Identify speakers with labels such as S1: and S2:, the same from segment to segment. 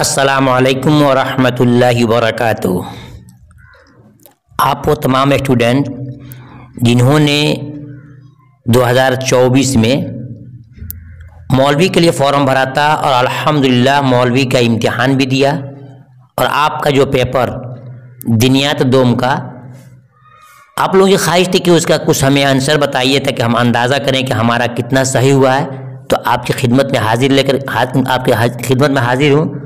S1: असलकम वरहमतुल्लाहि वबरकातुहू आप वो तमाम स्टूडेंट जिन्होंने 2024 में मौलवी के लिए फ़ॉर्म भरा था और अल्हम्दुलिल्लाह मौलवी का इम्तिहान भी दिया और आपका जो पेपर दिनियात दोम का, आप लोगों की ख्वाहिश थी कि उसका कुछ हमें आंसर बताइए ताकि हम अंदाज़ा करें कि हमारा कितना सही हुआ है। तो आपकी खिदमत में हाजिर लेकर आपकी खिदमत में हाजिर हूँ।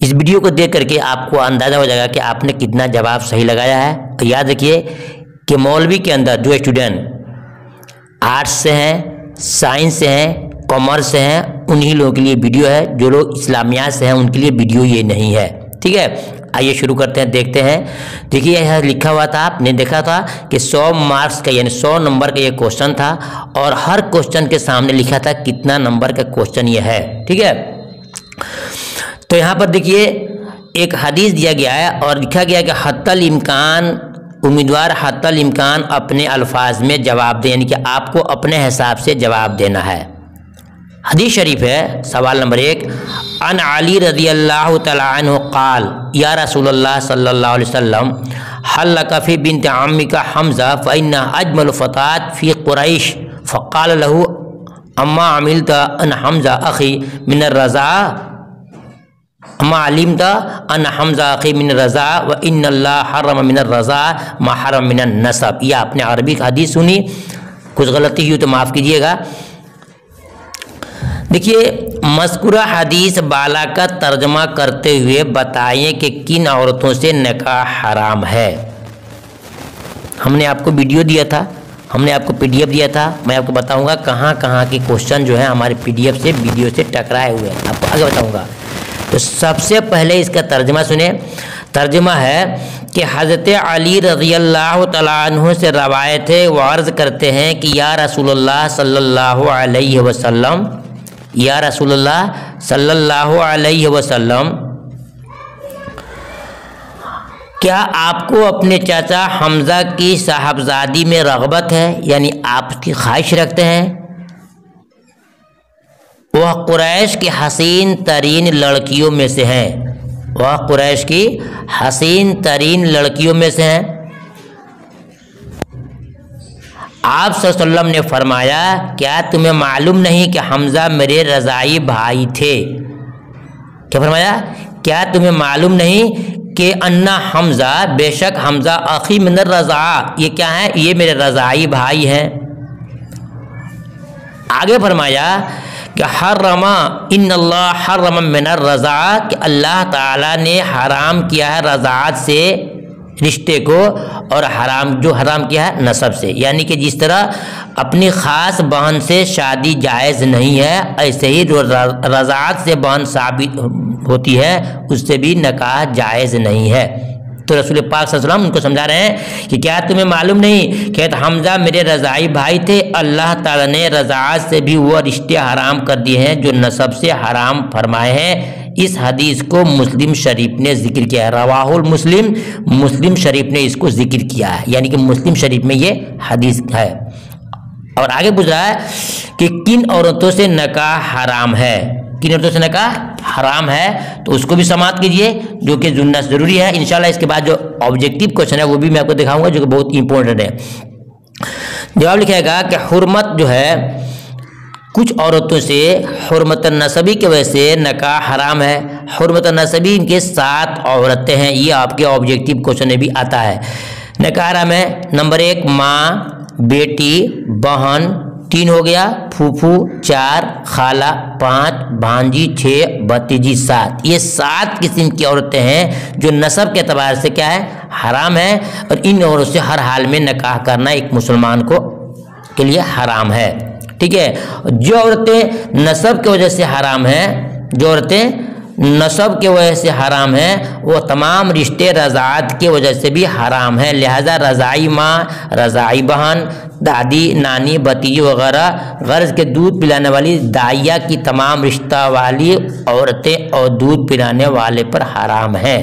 S1: इस वीडियो को देख करके आपको अंदाज़ा हो जाएगा कि आपने कितना जवाब सही लगाया है। और याद रखिए कि मौलवी के अंदर जो स्टूडेंट आर्ट्स से हैं साइंस से हैं कॉमर्स से हैं, उन्हीं लोगों के लिए वीडियो है। जो लोग इस्लामियात से हैं, उनके लिए वीडियो ये नहीं है। ठीक है? आइए शुरू करते हैं, देखते हैं। देखिए, यह लिखा हुआ था, आपने देखा था कि 100 मार्क्स का, यानी 100 नंबर का ये क्वेश्चन था और हर क्वेश्चन के सामने लिखा था कितना नंबर का क्वेश्चन ये है। ठीक है? तो यहाँ पर देखिए, एक हदीस दिया गया है और लिखा गया कि हतल इम्कान, उम्मीदवार हतल इम्कान अपने अल्फाज में जवाब दें, यानी कि आपको अपने हिसाब से जवाब देना है। हदीस शरीफ है, सवाल नंबर एक। अन अली रज़ी अल्लाह तआल या रसूलुल्लाह सल्लल्लाहु अलैहि वसल्लम, हल कफ़ी बिन आमी का हमज़ा फ़ैन अजमल फ़ी क़ुरैश फ़क़ाल लहू, अम्मा अमिल अन हमज़ा अखी मिन रज़ा अम्मा अलीम अन हमज़ा अखी मिन रज़ा व इन हरम मिन रज़ा महरम मिन नसब यह आपने अरबी हदीस सुनी। कुछ गलती हुई तो माफ़ कीजिएगा। देखिए मस्कुरा हदीस बाला का तर्जमा करते हुए बताएँ कि किन औरतों से निकाह हराम है। हमने आपको वीडियो दिया था। हमने आपको पीडीएफ दिया था। मैं आपको बताऊँगा कहाँ कहाँ के क्वेश्चन जो है हमारे पीडीएफ से, वीडियो से टकराए हुए हैं। आपको आगे बताऊँगा। तो सबसे पहले इसका तर्जमा सुने। तर्जमा है कि हज़रत अली रज़ी अल्लाह तु से रवायत वो अर्ज़ करते हैं कि या रसूलुल्लाह सल्लल्लाहु अलैहि वसल्लम, या रसूलुल्लाह सल्लल्लाहु अलैहि वसल्लम, क्या आपको अपने चाचा हमज़ा की साहबजादी में रगबत है? यानी आपकी ख्वाहिश रखते हैं? वह कुरैश की हसीन तरीन लड़कियों में से हैं। वह कुरैश की हसीन तरीन लड़कियों में से हैं। आप सल्लम ने फरमाया, क्या तुम्हें मालूम नहीं कि हमज़ा मेरे रज़ाई भाई थे? क्या फरमाया? क्या तुम्हें मालूम नहीं कि अन्ना हमज़ा, बेशक हमज़ा अखी मिनर रज़ा, ये क्या है? ये मेरे रज़ाई भाई हैं। आगे फरमाया कि हर रमा इन हर रमा मिनर रज़ा, कि अल्लाह ताला ने हराम किया है रज़ात से रिश्ते को और हराम, जो हराम किया है नसब से। यानी कि जिस तरह अपनी ख़ास बहन से शादी जायज़ नहीं है, ऐसे ही जो रज़ात से बहन साबित होती है, उससे भी नकाह जायज़ नहीं है। तो रसूल पाक सल्लम उनको समझा रहे हैं कि क्या तुम्हें मालूम नहीं? कि हमज़ा मेरे रज़ाई भाई थे, अल्लाह ताला ने रज़ात से भी वो रिश्ते हराम कर दिए हैं, जो नसब से हराम फरमाए हैं। इस हदीस को मुस्लिम शरीफ ने ज़िक्र किया है। रवाहुल मुस्लिम मुस्लिम शरीफ ने इसको ज़िक्र किया है। यानी कि मुस्लिम शरीफ में ये हदीस है। और आगे पूछ रहा है कि किन औरतों से नकाह हराम है? किन औरतों से नकाह? हराम है तो उसको भी समाप्त कीजिए, जो कि जुड़ना ज़रूरी है। इंशाल्लाह इसके बाद जो ऑब्जेक्टिव क्वेश्चन है, वो भी मैं आपको दिखाऊँगा, जो कि बहुत इंपॉर्टेंट है। जवाब लिखेगा कि हुरमत जो है, कुछ औरतों से हरमत नसबी की वजह से नका हराम है। हरमत नसबी इनके सात औरतें हैं, ये आपके ऑब्जेक्टिव क्वेश्चन में भी आता है। नका हराम है, नंबर एक, माँ, बेटी, बहन, तीन हो गया, फूफू, चार, खाला, पाँच, भांजी छः भतीजी सात। ये सात किस्म की औरतें हैं जो नसब के अतबार से क्या है? हराम है और इन औरतों से हर हाल में निकाह करना एक मुसलमान को के लिए हराम है। ठीक है? जो औरतें नसब की वजह से हराम हैं, जो औरतें नसब के वजह से हराम है, वो तमाम रिश्ते रज़ात के वजह से भी हराम है। लिहाजा रज़ाई माँ, रज़ाई बहन, दादी, नानी, भतीजी वगैरह गर्ज के दूध पिलाने वाली, दाइया की तमाम रिश्ता वाली औरतें और दूध पिलाने वाले पर हराम है।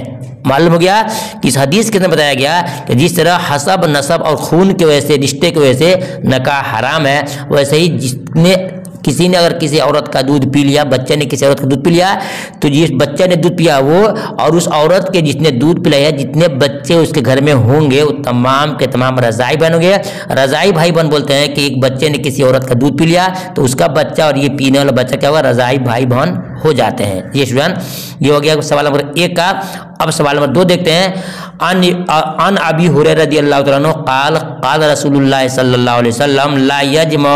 S1: मालूम हो गया कि इस हदीस के अंदर बताया गया कि जिस तरह हसब, नसब और खून की वजह से, रिश्ते की वजह से नका हराम है, वैसे ही जिसने किसी ने अगर किसी औरत का दूध पी लिया, बच्चे ने किसी औरत का दूध पी लिया तो जिस बच्चे ने दूध पिया वो और उस औरत के जिसने दूध पिलाया, जितने बच्चे उसके घर में होंगे, वो तमाम के तमाम रजाई बन होंगे रजाई भाई बहन बोलते हैं कि एक बच्चे ने किसी औरत का दूध पी लिया तो उसका बच्चा और ये पीने वाला बच्चा क्या होगा? रजाई भाई बहन हो जाते हैं। ये स्टूडेंट ये हो गया सवाल नंबर एक का। अब सवाल नंबर दो देखते हैं। अन अबी हुरे रदी अल्लाह तआला काल काल रसूलुल्लाह सल्लल्लाहु अलैहि वसल्लम ला यजमा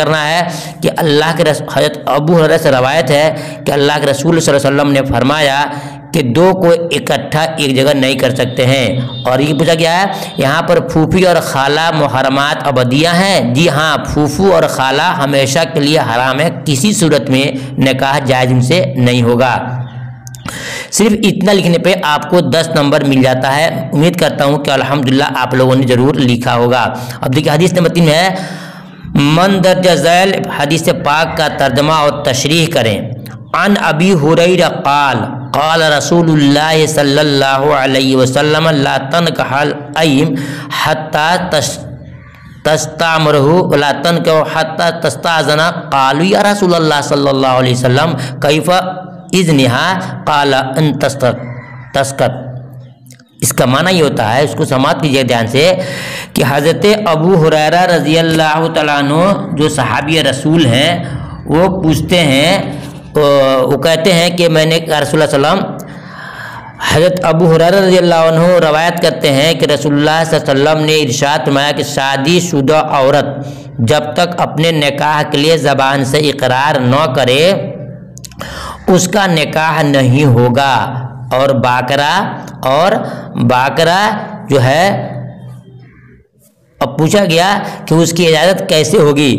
S1: करना है कि अल्लाह के हज़रत अबू हुरैरा से रवायत है कि अल्लाह के रसूल सल्लल्लाहु अलैहि वसल्लम ने फरमाया कि दो को इकट्ठा एक जगह नहीं कर सकते हैं। और ये पूछा गया है, यहाँ पर फूफी और खाला मुहरमात अबदियाँ हैं। जी हाँ फूफू और खाला हमेशा के लिए हराम है। किसी सूरत में निकाह जायज़ उनसे नहीं होगा। सिर्फ़ इतना लिखने पे आपको 10 नंबर मिल जाता है। उम्मीद करता हूँ कि अल्हम्दुलिल्लाह आप लोगों ने ज़रूर लिखा होगा। अब देखिए, हदीस नंबर तीन है, मन दर्ज झैल हदीस पाक का तर्जमा और तशरीह करें। अन अबी हुरैर काल काल रसूलुल्लाह सल्लल्लाहु अलैहि वसल्लम ला तनकहल अयम हत्ता तस तस्तामरहु ला तनकहु हत्ता तस्ताजना कालू या रसूलुल्लाह सल्लल्लाहु अलैहि वसल्लम कैफ इज़निहा काल अन तस्कत इसका माना ये होता है उसको समाप्त कीजिए ध्यान से, कि हज़रत अबू हुरैरा रज़ी अल्लाह तु जो सहाबी रसूल हैं, वो पूछते हैं वो कहते हैं कि मैंने रसोल्ला सल्लम हज़रत अबू हुरैर रवायत करते हैं कि रसोल्ला वसल्लम ने इरशाद फरमाया कि शादीशुदा औरत जब तक अपने निकाह के लिए ज़बान से इकरार न करे, उसका निकाह नहीं होगा। और बाकरा और बाकरा जो है, अब पूछा गया कि उसकी इजाज़त कैसे होगी?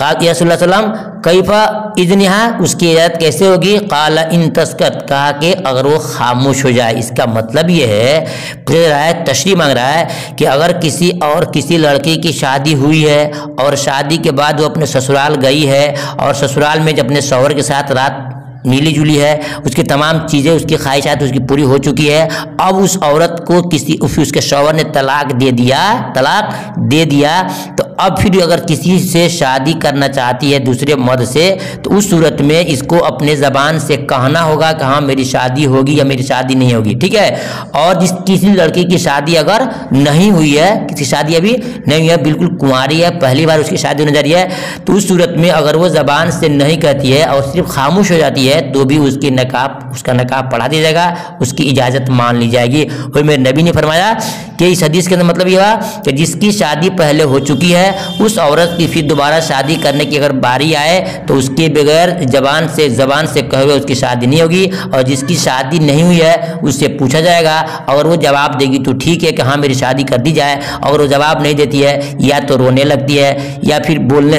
S1: कासम कैफा इजनहा, उसकी इजाज़त कैसे होगी? काला इन तस्कत, कहा कि अगर वो खामोश हो जाए, इसका मतलब ये है, फिर रहा है तशरी मांग रहा है कि अगर किसी और किसी लड़की की शादी हुई है और शादी के बाद वो अपने ससुराल गई है और ससुराल में जब अपने शौहर के साथ रात मिली जुली है, उसकी तमाम चीज़ें, उसकी ख्वाहिशात उसकी पूरी हो चुकी है, अब उस औरत को किसी उसके शौहर ने तलाक दे दिया, तलाक दे दिया तो अब फिर अगर किसी से शादी करना चाहती है दूसरे मर्द से तो उस सूरत में इसको अपने ज़बान से कहना होगा कि हाँ मेरी शादी होगी या मेरी शादी नहीं होगी, ठीक है? और जिस किसी लड़की की शादी अगर नहीं हुई है, किसी शादी अभी नहीं हुई है, बिल्कुल कुंवारी है, पहली बार उसकी शादी होने जा रही है तो उस सूरत में अगर वो ज़बान से नहीं कहती है और सिर्फ़ खामोश हो जाती है तो भी उसकी नकाब, उसका नकाब पढ़ा दिया जाएगा उसकी इजाज़त मान ली जाएगी। वही मेरे नबी ने फरमाया कि इस हदीस के अंदर मतलब ये हुआ कि जिसकी शादी पहले हो चुकी है उस औरत की फिर दोबारा शादी करने की अगर बारी आए तो उसके बगैर जबान से जबान से कहे उसकी शादी नहीं होगी। और जिसकी शादी नहीं हुई है, उससे पूछा जाएगा अगर वो जवाब देगी तो ठीक है कि हाँ मेरी शादी कर दी जाए? अगर वो जवाब नहीं देती है, या तो रोने लगती है, या फिर बोलने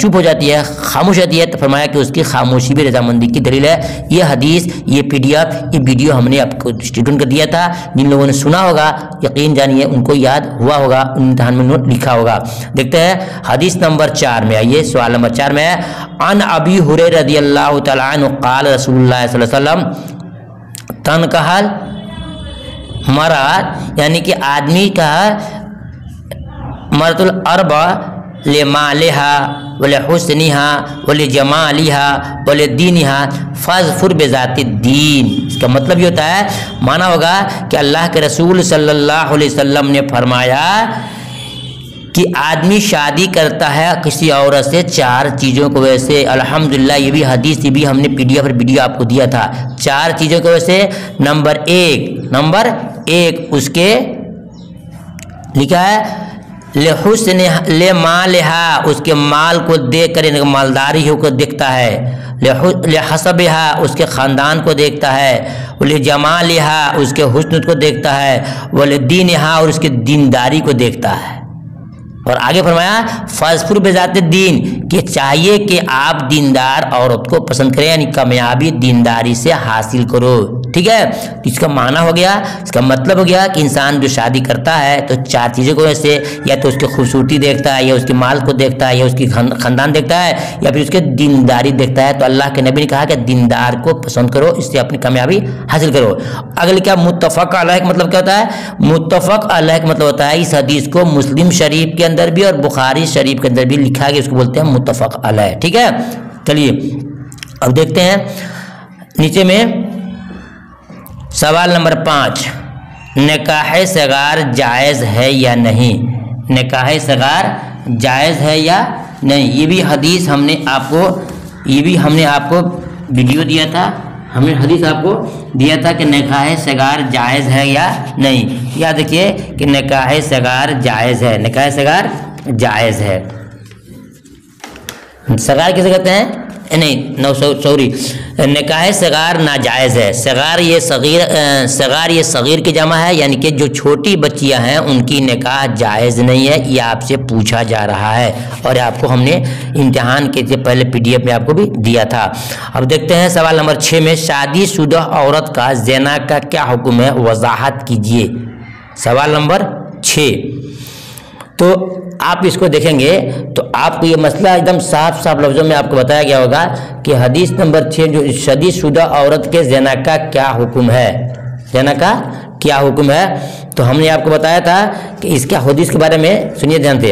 S1: चुप हो जाती है, खामोश जाती है तो फरमाया कि उसकी खामोशी भी रजामंदी की दलील है। ये हदीस, ये पी ये वीडियो हमने आपको स्टूडेंट को दिया था। जिन लोगों ने सुना होगा, यकीन जानिए, उनको याद हुआ होगा इम्तहान में लिखा होगा। देखते हैं। हदीस नंबर चार में आइए, सवाल नंबर चार में अन अबी हुरे रदी अल्लाह तल रसूलुल्लाह वसल्लम, तन कहल मराद यानी कि आदमी का मरतुल अरबा ले मालिहा, वले हुसनिहा, वले जमालिहा, वले दीनिहा फजफुर बेजात दीन। इसका मतलब ये होता है, माना होगा कि अल्लाह के रसूल सल्लल्लाहु अलैहि वसल्लम ने फरमाया कि आदमी शादी करता है, किसी औरत से चार चीज़ों को वैसे अल्हम्दुलिल्लाह, ये भी हदीस, ये भी हमने पीडीएफ पर वीडियो आपको दिया था। चार चीज़ों को वैसे नंबर एक नंबर एक, उसके लिखा है, ले हुसन, ले मालहा, उसके माल को देख कर मालदारी को देखता है। ले हसब हा उसके ख़ानदान को देखता है। बोले जमाल उसके हुस्न को देखता है। बोले दीन हा और उसके दीनदारी को देखता है। और आगे फरमाया फजफुर बेजात दीन कि चाहिए कि आप दीनदार औरत को पसंद करें, यानी कामयाबी दीनदारी से हासिल करो। ठीक है? तो इसका माना हो गया, इसका मतलब हो गया कि इंसान जो शादी करता है तो चार चीज़ों को ऐसे, या तो उसकी खूबसूरती देखता है, या उसके माल को देखता है, या उसकी ख़ानदान देखता है, या फिर उसके दीनदारी देखता है तो अल्लाह के नबी ने कहा कि दीनदार को पसंद करो, इससे अपनी कामयाबी हासिल करो। अगले क्या मुतफ़ अलह मतलब क्या होता है? मुतफ़ अलह मतलब होता है, इस हदीस को मुस्लिम शरीफ के अंदर भी और बुखारी शरीफ के अंदर भी लिखा गया उसको बोलते हैं मुतफ़ अलह। ठीक है? चलिए, अब देखते हैं। नीचे में सवाल नंबर पाँच। निकाह सगार जायज़ है या नहीं? निकाह सगार जायज़ है या नहीं? ये भी हदीस हमने आपको, ये भी हमने आपको वीडियो दिया था। हमने हदीस आपको दिया था कि निकाह सगार जायज़ है या नहीं। या देखिए कि निकाह सगार जायज़ है। निकाह सगार जायज़ है। सगार किसे कहते हैं? नहीं नो सॉरी निकाह सगार नाजायज़ है। सगार ये सगीर सगार ये सगीर की जमा है, यानी कि जो छोटी बच्चियाँ हैं, उनकी निकाह जायज़ नहीं है, ये आपसे पूछा जा रहा है। और आपको हमने इम्तहान के पहले पीडीएफ में आपको भी दिया था। अब देखते हैं सवाल नंबर छः में शादी शुदा औरत का जेना का क्या हुक्म है? वजाहत कीजिए। सवाल नंबर छः तो आप इसको देखेंगे तो आपको ये मसला एकदम साफ़ साफ़ लफ्ज़ों में आपको बताया गया होगा कि हदीस नंबर छः जो शुदा औरत के जना का क्या हुक्म है। जना का क्या हुक्म है? तो हमने आपको बताया था कि इसके हदीस के बारे में, सुनिए ध्यान से।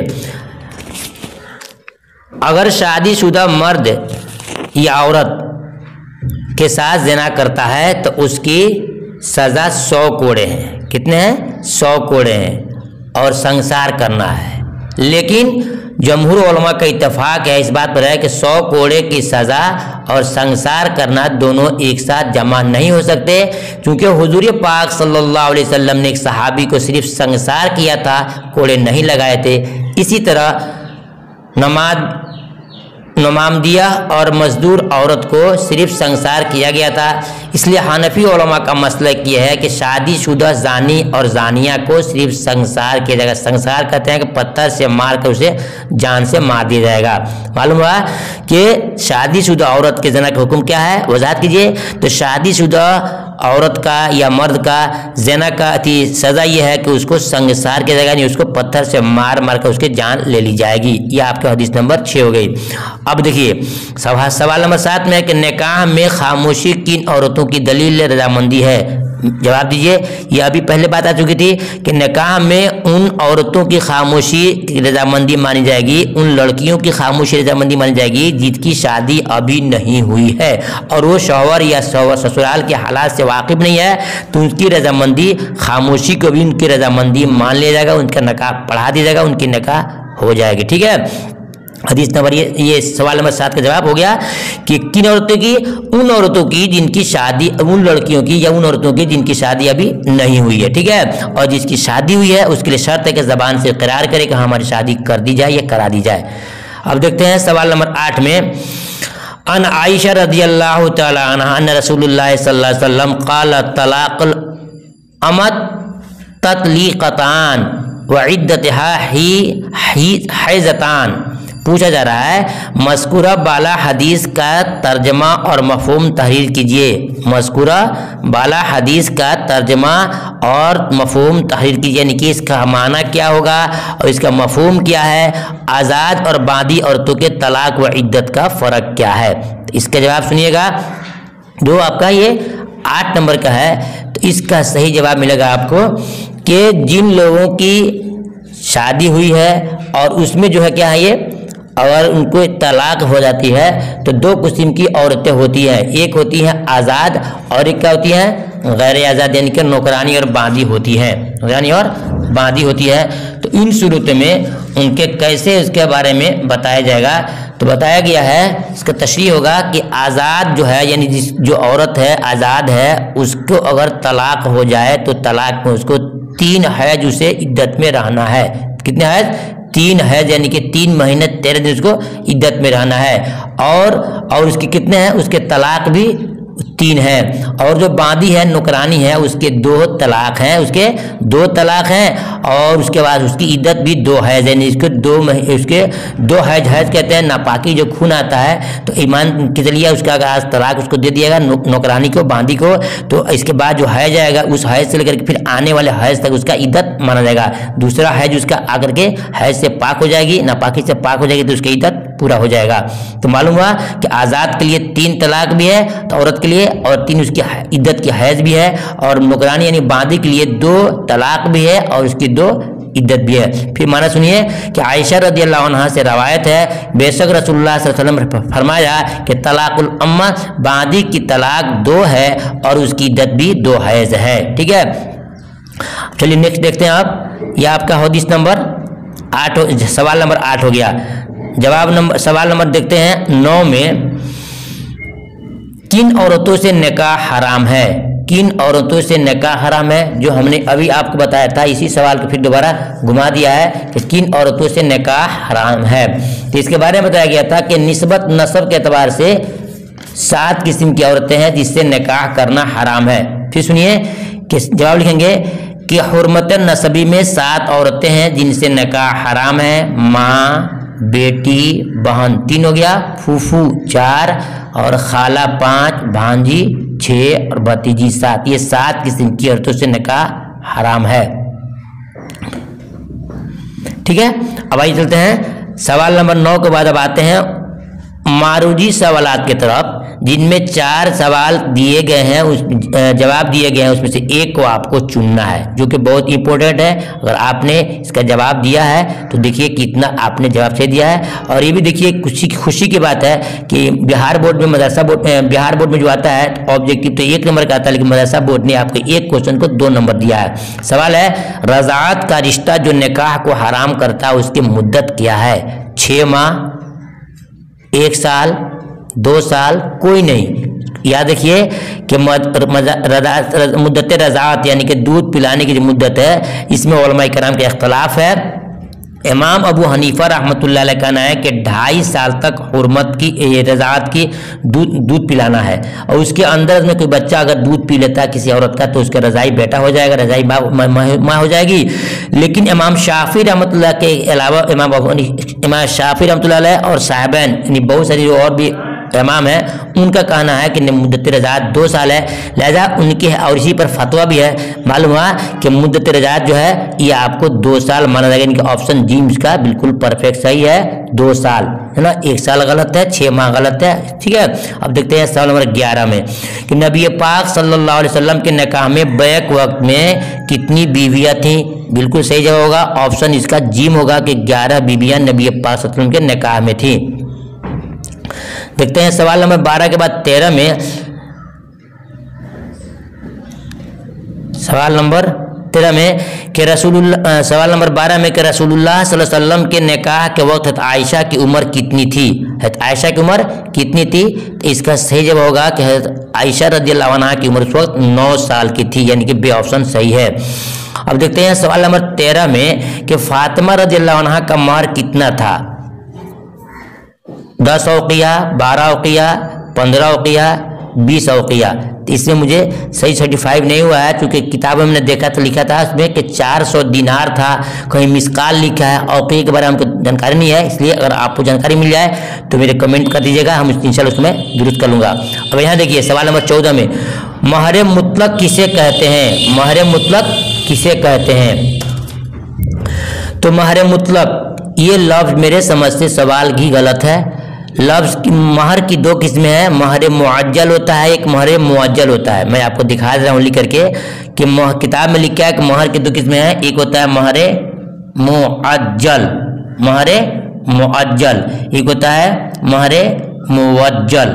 S1: अगर शादीशुदा मर्द या औरत के साथ जना करता है तो उसकी सज़ा सौ कोड़े हैं। कितने हैं? सौ कोड़े हैं। और संसार करना है। लेकिन जमहूर का इतफाक है, इस बात पर है कि सौ कोड़े की सज़ा और संसार करना दोनों एक साथ जमा नहीं हो सकते। क्योंकि हजूर पाक सल्लल्लाहु अलैहि वसल्लम ने एक सहाबी को सिर्फ़ संसार किया था, कोड़े नहीं लगाए थे। इसी तरह नमाज़ नुमामदिया और मजदूर औरत को सिर्फ़ संसार किया गया था। इसलिए हानफी का मसला यह है कि शादीशुदा जानी और जानिया को सिर्फ़ संसार किया जाएगा। संसार कहते हैं कि पत्थर से मार कर उसे जान से मार दिया जाएगा। मालूम हुआ कि शादीशुदा औरत के जना का हुक्म क्या है? वजाहत कीजिए। तो शादीशुदा औरत का या मर्द का जना का अति सज़ा यह है कि उसको संसार किया जाएगा नहीं उसको पत्थर से मार मार कर उसकी जान ले ली जाएगी। यह आपके हदीस नंबर छः हो गई। अब देखिए सवाल नंबर सात में है कि निकाह में खामोशी किन औरतों की दलील रजामंदी है? जवाब दीजिए यह अभी पहले बात आ चुकी थी कि निकाह में उन औरतों की खामोशी रजामंदी मानी जाएगी, उन लड़कियों की खामोशी रजामंदी मानी जाएगी, जिनकी शादी अभी नहीं हुई है। और वो शौवर या ससुराल के हालात से वाकिफ नहीं है तो उनकी रजामंदी, खामोशी को भी उनकी रजामंदी मान लिया जाएगा, उनका निकाह पढ़ा दिया जाएगा, उनकी निकाह हो जाएगी। ठीक है? हदीस नंबर ये ये सवाल नंबर सात का जवाब हो गया कि किन औरतों की उन औरतों की जिनकी शादी उन लड़कियों की या उन औरतों की जिनकी शादी अभी नहीं हुई है ठीक है? और जिसकी शादी हुई है उसके लिए शर्त है कि जबान से करार करे कि हाँ, हमारी शादी कर दी जाए या करा दी जाए। अब देखते हैं सवाल नंबर आठ में अन आयशा रदी अल्लाह तन सल्लल्लाहु अलैहि काल तलाक़ अमत ततलीक़तान व इद्दतहा ही हैज़तान। पूछा जा रहा है मस्कुरा बाला हदीस का तर्जमा और मफहम तहरीर कीजिए। मस्कुरा बाला हदीस का तर्जमा और मफहम तहरीर कीजिए, यानी कि इसका माना क्या होगा और इसका मफहम क्या है, आज़ाद और बादी औरतों के तलाक व इद्दत का फ़र्क क्या है। तो इसका जवाब सुनिएगा, जो आपका ये आठ नंबर का है तो इसका सही जवाब मिलेगा आपको कि जिन लोगों की शादी हुई है और उसमें जो है क्या है ये अगर उनको तलाक हो जाती है तो दो किस्म की औरतें होती हैं। एक होती हैं आज़ाद और एक क्या होती हैं? गैर आज़ाद यानी कि नौकरानी और बांदी होती हैं। नौकरानी और बांदी होती है। तो इन सूरत में उनके कैसे उसके बारे में बताया जाएगा? तो बताया गया है, इसका तशरी होगा कि आज़ाद जो है, यानी जिस जो औरत है, आज़ाद है, उसको अगर तलाक हो जाए तो तलाक में उसको तीन हैज़ उसे इद्दत में रहना है। कितने हैज़? तीन हैज़ यानी कि तीन महीने, तेरह दिन उसको इद्दत में रहना है। और और उसके कितने हैं? उसके तलाक भी तीन है। और जो बांदी है, नौकरानी है, उसके दो तलाक हैं, उसके दो तलाक हैं, और उसके बाद उसकी इद्दत भी दो हैज़ यानी इसके दो उसके दो हैज़ हैज़ कहते हैं, नापाकी जो खून आता है तो ईमान के चलिए उसका, अगर आज तलाक उसको दे दिएगा नौकरानी को, बांदी को तो इसके बाद जो हैज़ आएगा, उस हैज़ से लेकर फिर आने वाले हैज़ तक उसका इद्दत माना जाएगा। दूसरा हैज़ उसका आकर के हैज़ से पाक हो जाएगी, नापाकी से पाक हो जाएगी तो उसकी इद्दत पूरा हो जाएगा। तो मालूम हुआ कि आज़ाद के लिए तीन तलाक भी है तो औरत के लिए और तीन उसकी इद्दत की हैज़ भी है और नौकरानी यानी बांदी के लिए दो तलाक भी है और उसकी दो इद्दत भी है। फिर माना सुनिए कि आयशा रदी अल्लाह से रवायत है, बेशक रसोल्ला फरमाया कि तलाकुल अम्मा बांदी की तलाक दो है और उसकी इद्दत भी दो हैज़ है। ठीक है? चलिए नेक्स्ट देखते हैं आप। यह आपका हदीस नंबर आठ सवाल नंबर आठ हो गया। जवाब नंबर सवाल नंबर देखते हैं नौ में। किन औरतों से निकाह हराम है? किन औरतों से निकाह हराम है? जो हमने अभी आपको बताया था, इसी सवाल को फिर दोबारा घुमा दिया है कि किन औरतों से निकाह हराम है। तो इसके बारे में बताया गया था कि निस्बत नसब के अतबार से सात किस्म की औरतें हैं जिससे निकाह करना हराम है। फिर सुनिए जवाब लिखेंगे कि हरमत नसबी में सात औरतें हैं जिनसे निकाह हराम है, माँ बेटी, बहन तीन हो गया, फूफू चार और खाला पाँच, भांजी छः और भतीजी सात। ये सात किस्म की अर्थों से निकाह हराम है। ठीक है? अब आइए चलते हैं। सवाल नंबर नौ के बाद अब आते हैं। मारूजी सवालात की तरफ़। जिनमें चार सवाल दिए गए हैं, उस जवाब दिए गए हैं, उसमें से एक को आपको चुनना है, जो कि बहुत इंपॉर्टेंट है। अगर आपने इसका जवाब दिया है तो देखिए कितना आपने जवाब से दिया है। और ये भी देखिए, खुशी खुशी की बात है कि बिहार बोर्ड में, मदरसा बोर्ड बिहार बोर्ड में जो आता है ऑब्जेक्टिव तो एक नंबर का आता है, लेकिन मदरसा बोर्ड ने आपको एक क्वेश्चन को दो नंबर दिया है। सवाल है, रजात का रिश्ता जो निकाह को हराम करता है, उसकी मुद्दत क्या है? छः माह, एक साल दो साल कोई नहीं। याद रखिए कि मुद्दत रजात, यानी कि दूध पिलाने की जो मुद्दत है, इसमें कराम का अख्तलाफ है। इमाम अबू हनीफा रहमत कहना है कि ढाई साल तक हरमत की रजात की दूध दूध पिलाना है। और उसके अंदर में कोई बच्चा अगर दूध पी लेता है किसी औरत का तो उसका रजाई बेटा हो जाएगा रजाई माँ हो जाएगी। लेकिन इमाम शाफी रहमत के अलावा इमाम इमाम शाफी रहमत और साहबैन, यानी बहुत सारी और भी इमाम है। उनका कहना है कि मुद्दत रजात दो साल है। लिहाजा उनके और इसी पर फतवा भी है। मालूम हुआ कि मुद्दत रजात जो है, ये आपको दो साल माना जाएगा। इनका ऑप्शन जी का बिल्कुल परफेक्ट सही है। दो साल, है ना? एक साल गलत है छः माह गलत है, ठीक है? अब देखते हैं सवाल नंबर ग्यारह में कि नबी पाक सल्लल्लाहु अलैहि वसल्लम के निकाह में बैक वक्त में कितनी बीवियाँ थीं? बिल्कुल सही जगह होगा। ऑप्शन इसका जीम होगा कि ग्यारह बीवियाँ नबी पाक वसल्लम के निकाह में थी। देखते हैं सवाल नंबर बारह के बाद तेरह में। सवाल नंबर तेरह में कि रसूल सवाल नंबर बारह में कि रसूलुल्लाह सल्लल्लाहु अलैहि वसल्लम के निकाह के वक्त आयशा की उम्र कितनी थी? आयशा की उम्र कितनी थी? तो इसका सही जवाब होगा कि आयशा रज़ी अल्लाह की उम्र उस वक्त नौ साल की थी, यानी कि बे ऑप्शन सही है। अब देखते हैं सवाल नंबर तेरह में कि फातिमा रज़ी अल्लाह का मार कितना था? दस अवकिया बारह अवकिया पंद्रह अवकिया बीस अवकिया तो इसमें मुझे सही सर्टिफाइव नहीं हुआ है, क्योंकि किताब में मैंने देखा था, लिखा था उसमें कि चार सौ दिनार था, कहीं मिसकाल लिखा है अवकिया के बारे में हमको जानकारी नहीं है, इसलिए अगर आपको जानकारी मिल जाए तो मेरे कमेंट कर दीजिएगा, हम इंशाल्लाह उसमें दुरुस्त कर लूँगा। अब यहाँ देखिए, सवाल नंबर चौदह में महर मुतलक किसे कहते हैं? महर मुतलक किसे कहते हैं? तो महर मुतलक, ये लफ्ज़ मेरे समझ से सवाल ही गलत है लफ्ज़ की महर की दो किस्में हैं। महर मुआजल होता है, एक महर मुआजल होता है। मैं आपको दिखा दे रहा हूँ लिख करके कि किताब में लिखा है कि महर की दो किस्में हैं। एक होता है महर मुआजल महर मुआजल एक होता है महर मुवज्जल।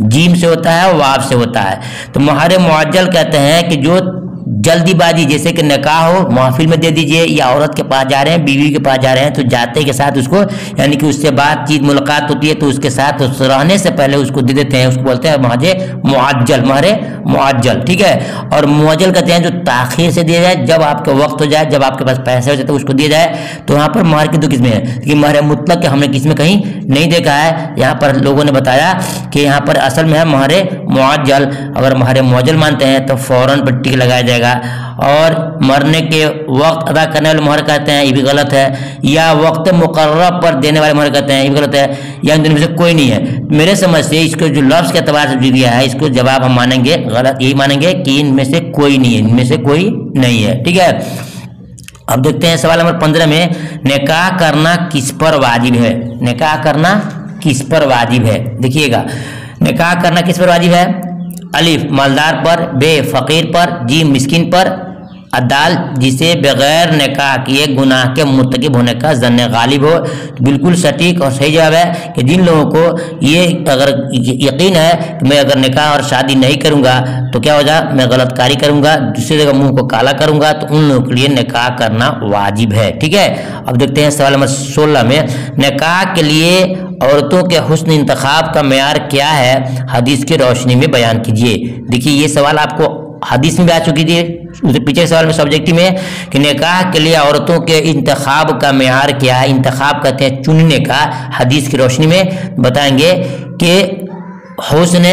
S1: जीम से होता है, वाब से होता है। तो महर मुआजल कहते हैं कि जो जल्दीबाजी, जैसे कि निकाह हो, महफिल में दे दीजिए या औरत के पास जा रहे हैं, बीवी के पास जा रहे हैं तो जाते के साथ उसको, यानी कि उससे बातचीत, मुलाकात होती है तो उसके साथ उस रहने से पहले उसको दे देते हैं, उसको बोलते हैं महजे मुआज्जल महरे मुआज्जल, ठीक है? और मुआजल कहते हैं, जो ताखिर से दिया जाए, जब आपका वक्त हो जाए, जब आपके पास पैसे हो जाए तो उसको दिया जाए तो यहाँ पर महर की दो किस्में हैं? कि महर मुतलक हमने किस्में कहीं नहीं देखा है। यहाँ पर लोगों ने बताया कि यहाँ पर असल में है महरे मुआजल अगर महरे मुआज्जल मानते हैं तो फ़ौरन पर टिक लगाया जाएगा। और मरने के वक्त अदा करने वाले मोहर कहते हैं, ये भी गलत है। या वक्त मुकर्र पर देने वाले मोहर कहते हैं, ये भी गलत है। या दोनों में से कोई नहीं है। मेरे समझ से इसको जो लफ्ज़ के अतबार से दिया है, इसको जवाब हम मानेंगे गलत, यही मानेंगे कि इनमें से कोई नहीं है, इनमें से कोई नहीं है। ठीक है? अब देखते हैं सवाल नंबर पंद्रह में, निकाह करना किस पर वाजिब है? निकाह करना किस पर वाजिब है? देखिएगा। निकाह करना किस पर वाजिब है? अलिफ मालदार पर बे फ़कीर पर जी मिस्किन पर अदाल, जिसे बगैर निकाह किए गुनाह के मुतकब होने का जन गालिब हो तो बिल्कुल सटीक और सही जवाब है कि जिन लोगों को ये अगर यकीन है कि मैं अगर निकाह और शादी नहीं करूँगा तो क्या हो जाए मैं गलतकारी करूँगा, दूसरी जगह मुँह को काला करूँगा तो उन लोगों के लिए निकाह करना वाजिब है। ठीक है? अब देखते हैं सवाल नंबर सोलह में, निकाह के लिए औरतों के हुस्न इंतखाब का मैार क्या है? हदीस की रोशनी में बयान कीजिए। देखिए, ये सवाल आपको हदीस में भी आ चुकी थी पीछे सवाल में सब्जेक्ट में, कि निकाह के लिए औरतों के इंतखाब का मैार क्या है? इंतखाब कहते हैं चुनने का। हदीस की रोशनी में बताएँगे कि हुसन,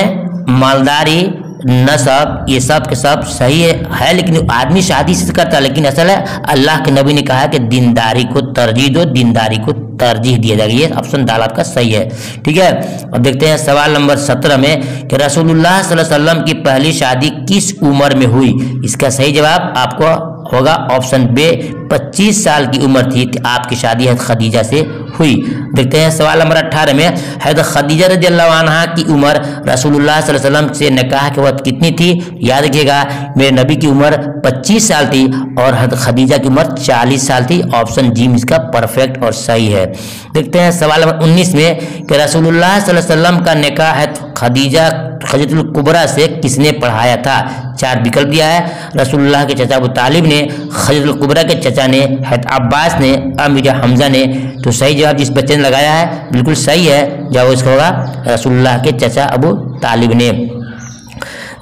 S1: मालदारी नसब ये सब के सब सही है, है लेकिन आदमी शादी से करता है लेकिन असल है अल्लाह के नबी ने कहा कि दीनदारी को तरजीह दो दीनदारी को तरजीह दिया जाएगा। ये ऑप्शन दाल आपका सही है ठीक है? अब देखते हैं सवाल नंबर सत्रह में कि रसूलुल्लाह सल्लल्लाहु अलैहि वसल्लम की पहली शादी किस उम्र में हुई? इसका सही जवाब आपको होगा ऑप्शन बे 25 साल की उम्र थी आपकी शादी है खदीजा से हुई। देखते हैं सवाल नंबर अट्ठारह में हैद खदीजा रजील्ला की उम्र रसूलुल्लाह वसल्लम से निकाह के वक्त कितनी थी? याद रखिएगा, मेरे नबी की उम्र 25 साल थी और हद खदीजा की उम्र 40 साल थी। ऑप्शन जी इसका परफेक्ट और सही है। देखते हैं सवाल नंबर 19 में कि रसूलुल्लाह वसल्लम का निकाह है खदीजा खजतुल कुबरा से किसने पढ़ाया था? चार विकल्प दिया है। रसूलुल्लाह के चचा तालिब ने खजतुल कुबरा के चचा ने हैत अब्बास ने, अमीर हमजा ने तो सही जवाब जिस बच्चे ने लगाया है, बिल्कुल सही है जवाब इसका होगा रसुल्ला के चचा अबू तालिब ने।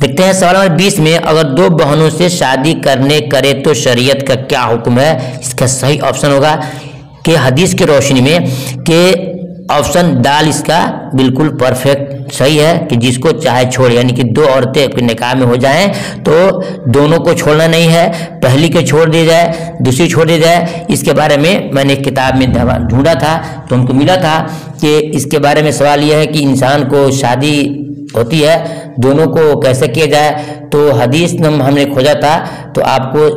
S1: देखते हैं सवाल नंबर बीस में, अगर दो बहनों से शादी करने करे तो शरीयत का क्या हुक्म है? इसका सही ऑप्शन होगा कि हदीस की रोशनी में कि ऑप्शन दाल इसका बिल्कुल परफेक्ट सही है कि जिसको चाहे छोड़, यानी कि दो औरतें अपने निकाह में हो जाएँ तो दोनों को छोड़ना नहीं है। पहली के छोड़ दी जाए, दूसरी छोड़ दी जाए। इसके बारे में मैंने एक किताब में ढूंढा था तो हमको मिला था कि इसके बारे में सवाल यह है कि इंसान को शादी होती है, दोनों को कैसे किया जाए? तो हदीस नम हमने खोजा था तो आपको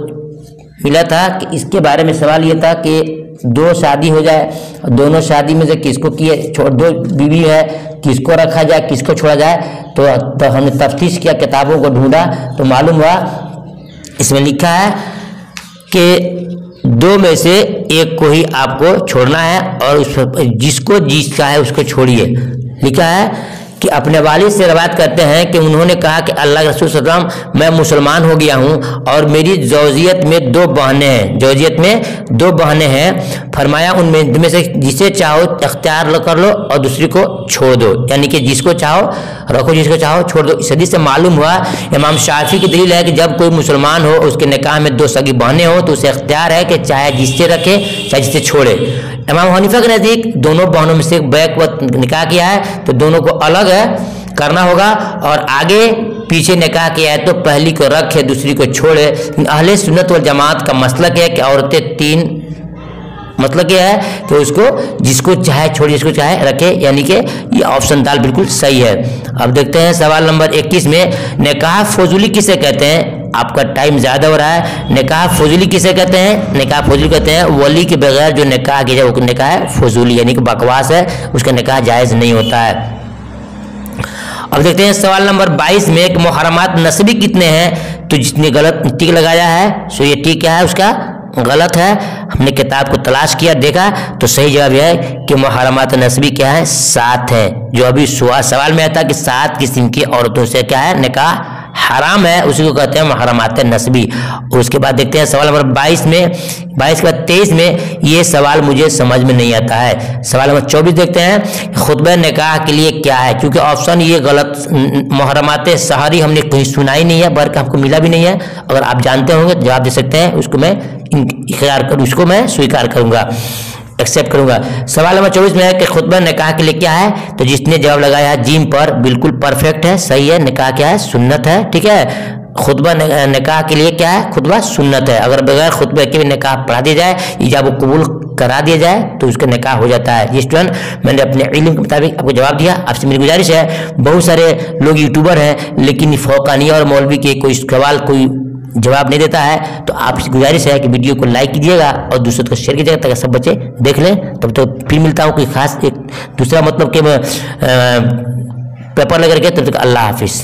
S1: मिला था कि इसके बारे में सवाल ये था कि दो शादी हो जाए दोनों शादी में से किसको किए दो बीवी है किसको रखा जाए किसको छोड़ा जाए तो, तो हमने तफ्तीश किया किताबों को ढूंढा तो मालूम हुआ इसमें लिखा है कि दो में से एक को ही आपको छोड़ना है और उस जिसको जिसका है उसको छोड़िए। लिखा है कि अपने वालिद से रवायत करते हैं कि उन्होंने कहा कि अल्लाह रसूल सल्लम मैं मुसलमान हो गया हूँ और मेरी जौजियत में दो बहनें हैं। जौजियत में दो बहनें हैं। फरमाया, उनमें में से जिसे चाहो अख्तियार कर लो और दूसरी को छोड़ दो। यानी कि जिसको चाहो रखो, जिसको चाहो छोड़ दो। इस सदी से मालूम हुआ, इमाम शाफी की दलील है कि जब कोई मुसलमान हो, उसके निकाह में दो सगी बहनें हो तो उसे अख्तियार है कि चाहे जिससे रखे, चाहे जिससे छोड़े। इमाम हनीफा के नज़दीक दोनों बहनों में से बैक वक्त निकाह किया है तो दोनों को अलग है, करना होगा। और आगे पीछे निकाह किया है तो पहली को रखे दूसरी को छोड़े अहले सुन्नत व जमात का मसलक है कि औरतें तीन मतलब क्या है कि उसको जिसको चाहे छोड़े जिसको चाहे रखे। यानी कि ये ऑप्शन दाल बिल्कुल सही है। अब देखते हैं सवाल नंबर 21 में, निकाह फजूली किसे कहते हैं? आपका टाइम ज़्यादा हो रहा है। निकाह फजूली किसे कहते हैं? निकाह फजूली कहते हैं वली के बगैर जो निकाह किया जाए, वो निकाह है फजूली, यानी कि बकवास है, उसका निकाह जायज़ नहीं होता है। अब देखते हैं सवाल नंबर 22 में एक मुहरमात नस्बी कितने हैं? तो जितने गलत टिक लगाया है, सो ये टिक क्या है? उसका गलत है। हमने किताब को तलाश किया, देखा तो सही जवाब यह है कि मुहरमात नस्बी क्या है? सात है। जो अभी सवाल में आता कि सात किस्म की औरतों से क्या है? निकाह हराम है, उसी को कहते हैं महरमात नस्बी। उसके बाद देखते हैं सवाल नंबर बाईस में, बाईस के बाद तेईस में ये सवाल मुझे समझ में नहीं आता है। सवाल नंबर चौबीस देखते हैं, खुतब निकाह के लिए क्या है? क्योंकि ऑप्शन ये गलत महरमात शहरी हमने कहीं सुना ही नहीं है, बल्कि हमको मिला भी नहीं है। अगर आप जानते होंगे तो जवाब दे सकते हैं, उसको मैं इकरार कर, उसको मैं स्वीकार करूँगा। एक्सेप्ट करूँगा। सवाल नंबर चौबीस में है कि खुतबा निकाह के लिए क्या है? तो जिसने जवाब लगाया है, जिम पर, बिल्कुल परफेक्ट है, सही है, निकाह क्या है? सुन्नत है, ठीक है? खुतबा निकाह के लिए क्या है? खुतबा सुन्नत है। अगर बगैर खुतबे के भी निकाह पढ़ा दिया जाए, इजाब कबूल करा दिया जाए तो उसका निकाह हो जाता है। ये स्टूडेंट, मैंने अपने इल्म के मुताबिक आपको जवाब दिया, आपसे मेरी गुजारिश है। बहुत सारे लोग यूट्यूबर हैं, लेकिन फौकानिया और मौलवी के कोई सवाल, कोई जवाब नहीं देता है तो आपसे गुजारिश है कि वीडियो को लाइक कीजिएगा और दूसरों को शेयर कीजिएगा ताकि सब बच्चे देख लें। तब तो फिर मिलता हूँ कोई खास एक दूसरा मतलब कि पेपर लग के, तब तक अल्लाह हाफिज़।